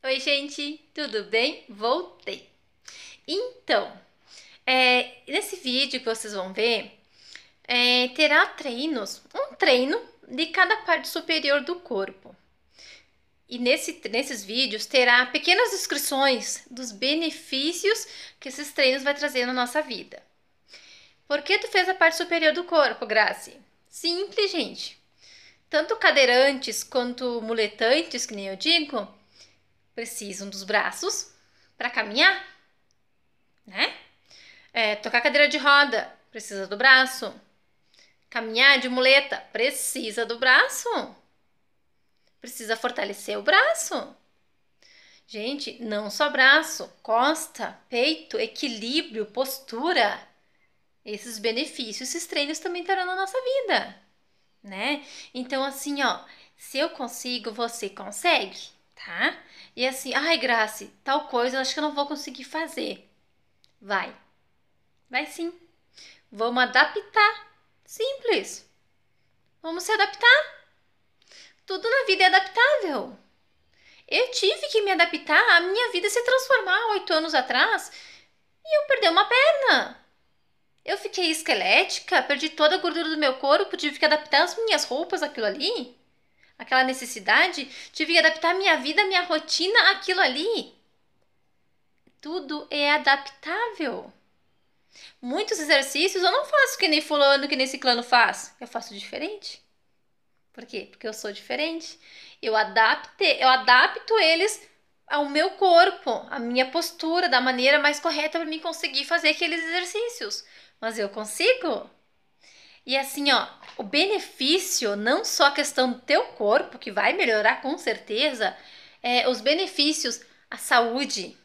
Oi, gente, tudo bem? Voltei. Então, é, nesse vídeo que vocês vão ver, é, terá treinos, um treino de cada parte superior do corpo. E nesse, nesses vídeos terá pequenas descrições dos benefícios que esses treinos vai trazer na nossa vida. Por que tu fez a parte superior do corpo, Grace? Simples, gente. Tanto cadeirantes quanto muletantes, que nem eu digo, precisam dos braços para caminhar, né? É, tocar cadeira de roda, precisa do braço. Caminhar de muleta, precisa do braço. Precisa fortalecer o braço. Gente, não só braço, costa, peito, equilíbrio, postura. Esses benefícios, esses treinos também estarão na nossa vida, né? Então, assim, ó, se eu consigo, você consegue, tá? E assim, ai, Grace, tal coisa eu acho que eu não vou conseguir fazer. Vai. Vai sim. Vamos adaptar. Simples. Vamos se adaptar. Tudo na vida é adaptável. Eu tive que me adaptar à minha vida se transformar oito anos atrás e eu perdi uma perna. Eu fiquei esquelética, perdi toda a gordura do meu corpo, tive que adaptar as minhas roupas àquilo ali. Aquela necessidade, tive que adaptar minha vida, minha rotina àquilo ali. Tudo é adaptável. Muitos exercícios eu não faço que nem fulano, que nem ciclano faz. Eu faço diferente. Por quê? Porque eu sou diferente. Eu adapte, eu adapto eles ao meu corpo, à minha postura, da maneira mais correta para mim conseguir fazer aqueles exercícios. Mas eu consigo. E assim, ó, o benefício, não só a questão do teu corpo, que vai melhorar com certeza, é os benefícios, a saúde,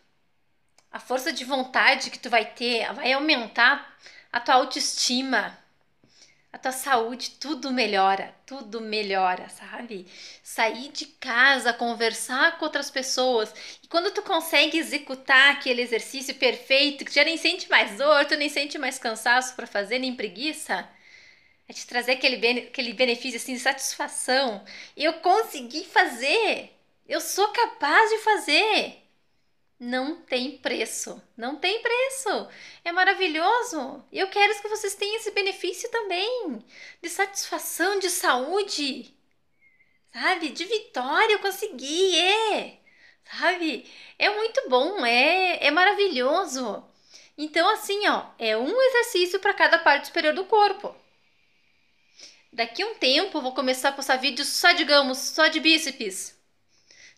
a força de vontade que tu vai ter, vai aumentar a tua autoestima, a tua saúde, tudo melhora, tudo melhora, sabe? Sair de casa, conversar com outras pessoas. E quando tu consegue executar aquele exercício perfeito, que já nem sente mais dor, tu nem sente mais cansaço para fazer, nem preguiça, é te trazer aquele, bene, aquele benefício assim de satisfação. Eu consegui fazer. Eu sou capaz de fazer não tem preço. Não tem preço. É maravilhoso. Eu quero que vocês tenham esse benefício também de satisfação, de saúde, sabe? De vitória. Eu consegui, é. Sabe? É muito bom, é, é maravilhoso. Então, assim, ó, é um exercício para cada parte superior do corpo. Daqui a um tempo, eu vou começar a postar vídeos só, digamos, só de bíceps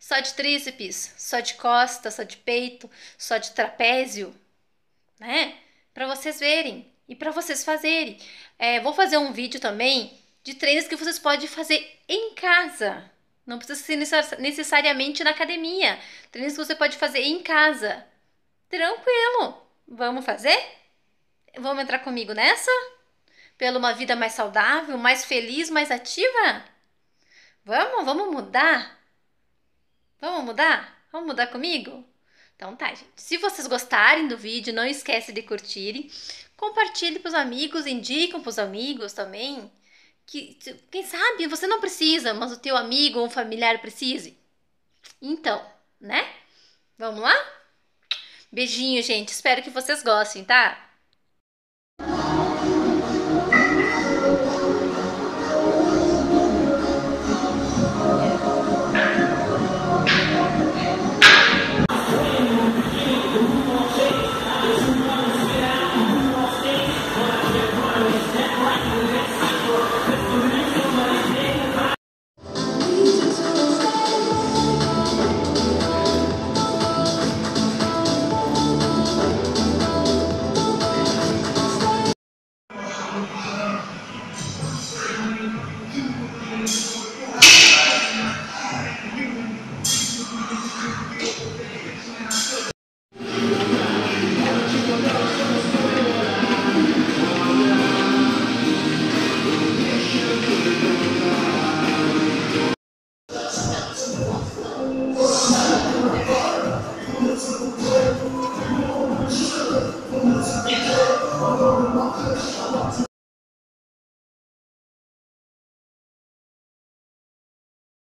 só de tríceps, só de costa, só de peito, só de trapézio, né? Para vocês verem e para vocês fazerem. É, vou fazer um vídeo também de treinos que vocês podem fazer em casa. Não precisa ser necessariamente na academia. Treinos que você pode fazer em casa. Tranquilo. Vamos fazer? Vamos entrar comigo nessa? Pela uma vida mais saudável, mais feliz, mais ativa? Vamos, vamos mudar Vamos mudar? Vamos mudar comigo? Então tá, gente. Se vocês gostarem do vídeo, não esquece de curtirem. Compartilhe para os amigos, indicam para os amigos também. Que, quem sabe você não precisa, mas o teu amigo ou um familiar precise. Então, né? Vamos lá? Beijinho, gente. Espero que vocês gostem, tá?